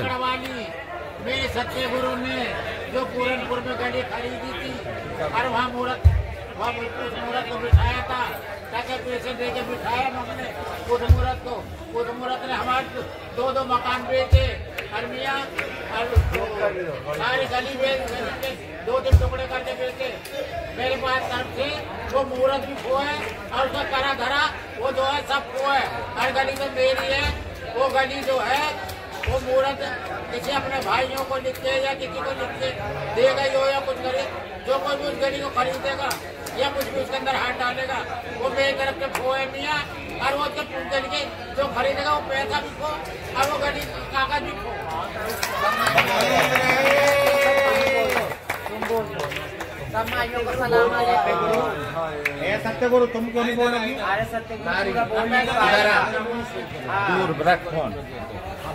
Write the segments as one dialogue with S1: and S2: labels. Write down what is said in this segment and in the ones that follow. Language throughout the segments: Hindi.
S1: गढ़वाली मेरे सच्चे गुरु ने जो पूरनपुर में गाड़ी खरीदी थी, और वहाँ मूर्त वहाँ मूर्त को बिठाया था, ताकि पैसे दे के बिठाया हमने उस मूर्त को। उस मूर्त ने हमारे दो दो मकान बेचे, और मियाँ, और सारी गली बेच दो तीन टुकड़े करके बेचे। मेरे पास सबसे वो मूर्त भी खो है, और उसका करा धरा, वो जो है सब खो है। हर गली में मेरी है, वो गली जो है वो मूर्त किसी अपने भाइयों को लिख के या किसी को लिख के देगा ही हो या कुछ करे जो कोई भी उस गली को खरीदेगा या कुछ भी उसके अंदर हाथ डालेगा वो मेरी तरफ़ से खो है मियाँ और वो उसके गली के जो खरीदेगा वो पैसा भी खो और वो गली कागज़ भी खो।
S2: सत्य गुरु तुम क्यों नहीं बोलोगी?
S3: अरे सत्य गुरु का
S1: दूर रख फ़ोन।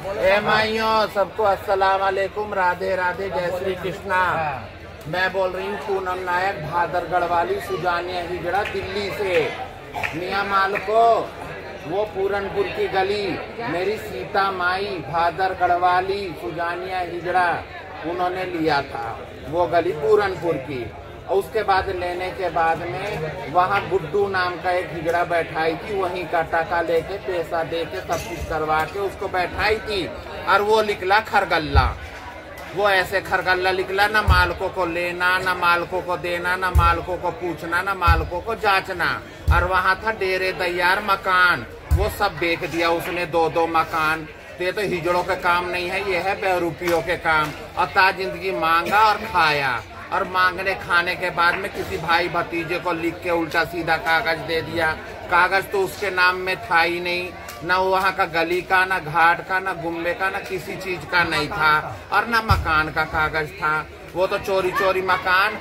S1: ए माइयों, सबको अस्सलाम वालेकुम राधे राधे, जय श्री कृष्णा। मैं बोल रही हूँ, पूनम नायक, भादरगढ़ वाली, सुजानिया हिजड़ा, दिल्ली से। मियाँ माल को वो पूरनपुर की गली। मेरी सीता माई, भादरगढ़ वाली, सुजानिया हिजड़ा, उन्होंने लिया था, वो गली पूरनपुर की। और उसके बाद लेने के बाद में वहाँ गुड्डू नाम का एक हिजड़ा बैठाई थी, वहीं का टाका लेके, पैसा दे के सब कुछ करवा के उसको बैठाई थी और वो निकला खरगल्ला। वो ऐसे खरगल्ला निकला ना मालकों को लेना, ना मालकों को देना, ना मालकों को पूछना, ना मालकों को जांचना। और वहाँ था डेरे तैयार मकान। वो सब बेच दिया उसने दो दो मकान। ये तो हिजड़ों के काम नहीं है, ये है बेरूपियों के काम। और ता ज़िंदगी मांगा और खाया। और मांगने खाने के बाद में किसी भाई भतीजे को लिख के उल्टा सीधा कागज़ दे दिया। कागज़ तो उसके नाम में था ही नहीं। न वहाँ का गली का, न घाट का, न गुम्बे का, न किसी चीज़ का नहीं था और न मकान का कागज़ था। वो तो चोरी चोरी मकान,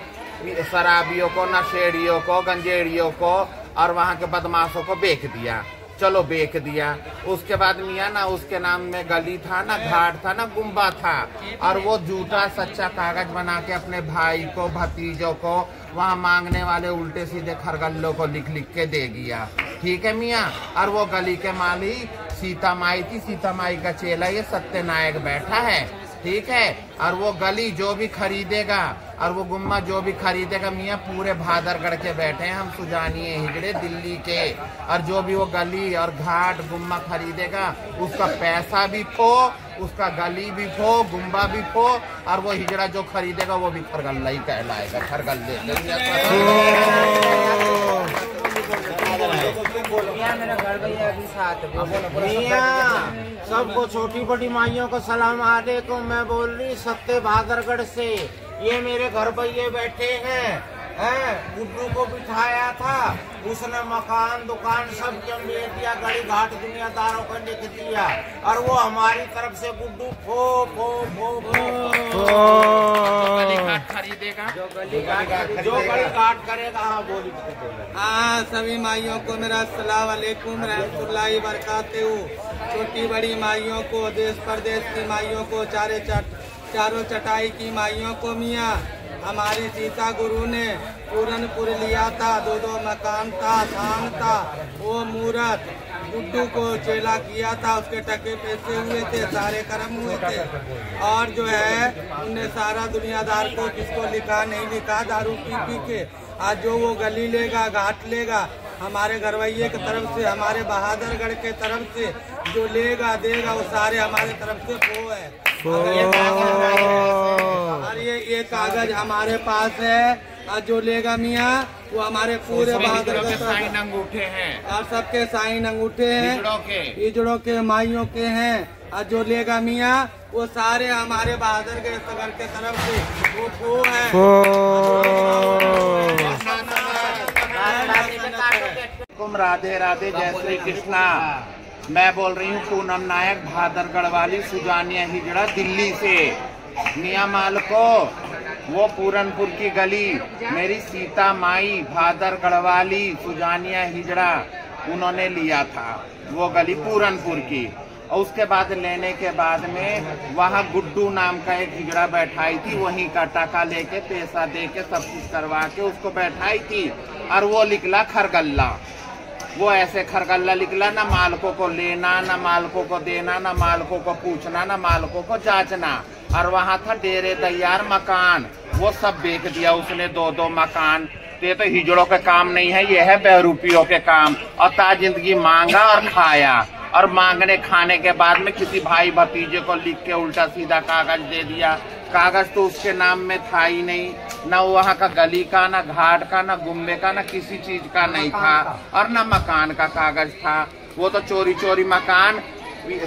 S1: शराबियों को, नशेड़ियों को, गंजेड़ियों को और वहाँ के बदमाशों को बेच दिया। चलो बेच दिया। उसके बाद मियाँ ना उसके नाम में गली था, ना घाट था, ना गुम्बा था। और वो झूठा सच्चा कागज़ बना के अपने भाई को, भतीजों को, वहाँ मांगने वाले उल्टे सीधे खरगल्लों को लिख लिख के दे दिया। ठीक है मियाँ? और वो गली के माली सीता माई थी सीता माई का चेला, ये सत्यनायक बैठा है। ठीक है? और वो गली जो भी खरीदेगा, और वो गुम्मा जो भी खरीदेगा, मियाँ पूरे भादरगढ़ के बैठे हैं, हम सुजानिए हिजड़े दिल्ली के। और जो भी वो गली और घाट गुम्मा खरीदेगा, उसका पैसा भी खो, उसका गली भी खो, गुम्बा भी खो, और वो हिजड़ा जो खरीदेगा, वो भी खरगल्ला ही कहलाएगा, खरगल्ले।
S3: मेरा घर भैया अभी साथ बोलो बोलो
S2: मियाँ सबको छोटी बड़ी माइयों को सलाम वालेकुम मैं बोल रही सत्य भादरगढ़ से ये मेरे घर भैया बैठे हैं हैं गुड्डू को बिठाया था उसने मकान दुकान सब जम बेच दिया गड़ी घाट दुनियादारों को लिख दिया और वो हमारी तरफ़ से गुड्डू फो फो फो फो
S1: गली घाट
S3: जो गली घाट
S2: करेगा। हाँ बोली
S4: हाँ। सभी माइयों को मेरा अस्सलाम वालेकुम रहमतुल्लाहि बरकातहू। छोटी बड़ी माइयों को देश प्रदेश की माइयों को चारे चट चारों चटाई की माइयों को मियाँ। हमारी सीता गुरु ने पूरनपुर लिया था दो दो मकान था थान था वो मूरत। गुड्डू को चेला किया था उसके टके पैसे हुए थे सारे कर्म हुए थे। और जो है उनने सारा दुनियादार को किसको लिखा नहीं लिखा दारू पी पी के आज जो वो गली लेगा घाट लेगा हमारे घरवैये की तरफ़ से हमारे बहादुरगढ़ के तरफ़ से जो लेगा देगा वो सारे हमारे तरफ़ से वो है। और ये कागज- ये ये कागज़ हमारे पास है और जो लेगा मियाँ वो हमारे पूरे बहादुर
S1: के साइन अंगूठे हैं।
S4: और सबके साइन अंगूठे हैं।
S1: हिजड़ों के।
S4: इजड़ों के माइयों के हैं। और जो लेगा मियाँ वो सारे हमारे बहादुर के सगर के तरफ़ से। वो खो है।
S1: राधे राधे जय श्री कृष्णा। मैं बोल रही हूँ पूनम नायक भादरगढ़ वाली सुजानिया हिजड़ा दिल्ली से। मियाँ माल को वो पूरनपुर की गली। मेरी सीता माई भादरगढ़ गढ़वाली, सुजानिया हिजड़ा, उन्होंने लिया था। वो गली पूरनपुर की। और उसके बाद लेने के बाद में वहाँ गुड्डू नाम का एक हिजड़ा बैठाई थी। वहीं का टाका लेके, पैसा दे के सब कुछ करवा के उसको बैठाई थी। और वो निकला खरगल्ला। वो ऐसे खरगल्ला निकला ना मालकों को लेना, ना मालकों को देना, ना मालकों को पूछना, ना मालकों को जांचना। और वहाँ था डेरे तैयार मकान। वो सब बेच दिया उसने दो दो मकान ये तो हिजड़ों के काम नहीं है ये है बेहरूपियों के काम। और ता ज़िंदगी मांगा और खाया। और मांगने खाने के बाद में किसी भाई भतीजे को लिख के उल्टा सीधा कागज़ दे दिया। कागज़ तो उसके नाम में था ही नहीं। न वहाँ का गली का न घाट का न गुम्बे का न किसी चीज़ का नहीं था। और न मकान का कागज़ था। वो तो चोरी चोरी मकान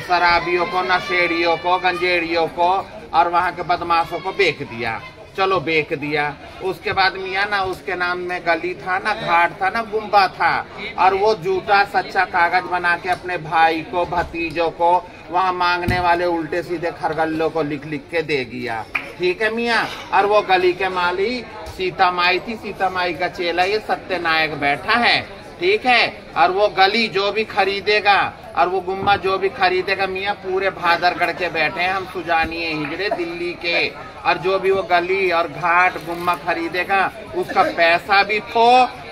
S1: शराबियों को नशेड़ियों को गंजेड़ियों को और वहाँ के बदमाशों को बेच दिया। चलो बेच दिया। उसके बाद मियाँ ना उसके नाम में गली था, ना घाट था, ना गुम्बा था। और वो झूठा सच्चा कागज़ बना के अपने भाई को, भतीजों को, वहाँ मांगने वाले उल्टे सीधे खरगल्लों को लिख लिख के दे दिया। ठीक है मियाँ? और वो गली के माली सीता माई थी सीता माई का चेला, ये सत्यनायक बैठा है। ठीक है? और वो गली जो भी खरीदेगा और वो गुम्मा जो भी खरीदेगा मियाँ पूरे भादरगढ़ के बैठे हैं हम सुजानिए हिजड़े दिल्ली के। और जो भी वो गली और घाट गुम्मा खरीदेगा उसका पैसा भी फो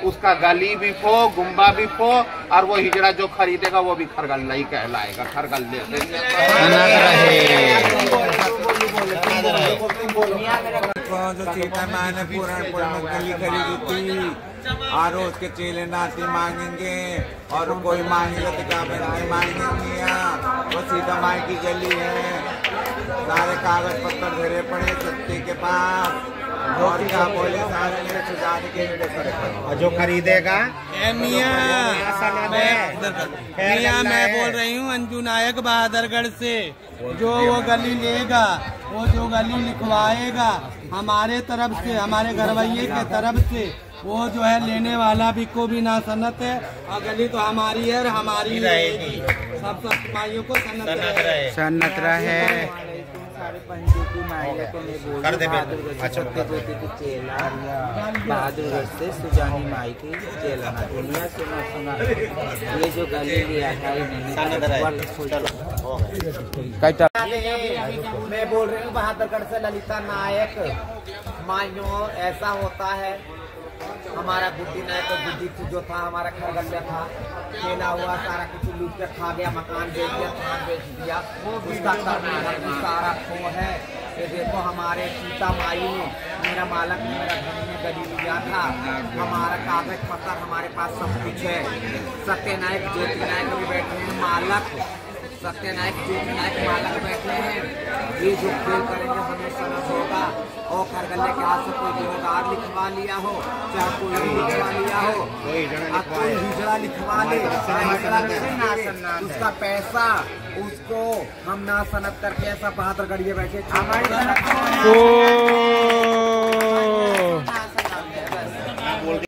S1: उसका गली भी फो गुम्बा भी फो और वो हिजड़ा जो खरीदेगा वो भी खरगल्ला ही कहलाएगा खरगल्ले
S2: माँ ने पुराण गली खरीदी थी और उसके चेले नाती मांगेंगे और कोई मांगेगा तो क्या मांगेंगे वो सीता माई की गली है। सारे कागज़ पत्तर धरे पड़े सत्य के पास। और क्या बोले सारे मेरे सुधार के और जो खरीदेगा?
S4: मियाँ मैं बोल रही हूँ अंजू नायक बहादुरगढ़ से। जो वो गली लेगा वो जो गली लिखवाएगा हमारे तरफ़ से हमारे घरवैये के तरफ़ से वो जो है लेने वाला भी को भी ना सनत है। और गली तो हमारी है और हमारी रहेगी। सब सब माइयों को सनत रहे।
S2: सन्नत रहे। कर दे बेटा।
S3: से
S2: अच्छा,
S3: ज्योति की चेला बहादुरगढ़ से सुजानी माई की चेला दुनिया सुना सुना। ये जो गली लिया था इन्होंने
S2: मैं बोल रही हूँ बहादुरगढ़ से ललिता नायक माइयों ऐसा होता है। हमारा गुड्डी नायक और गुड्डी जो था, हमारा खरगल्ला था। खेला हुआ, सारा कुछ लूट के खा गया, मकान बेच दिया मकान बेच दिया। उसका करना धरना सारा खो है। ये देखो हमारे सीता माई ने, मेरा मालक मेरा घर में गली लिया था। हमारा कागज़ पत्र हमारे पास सब कुछ है। सत्यनायक ज्योति नायक भी बैठे हैं, मालक। सत्यनायक नायक मालक बैठे हैं। ये जो खेल करेंगे हमें समझ होगा। और खरगल्ले के हाथ से कोई जिम्मेदार लिखवा लिया हो चाहे कोई लिखवा लिया हो कोई हिजड़ा लिखवा ले उसका पैसा उसको हम ना सनत करके ऐसा बहादुर गढ़िए बैठे। हमारी